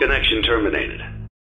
Connection terminated.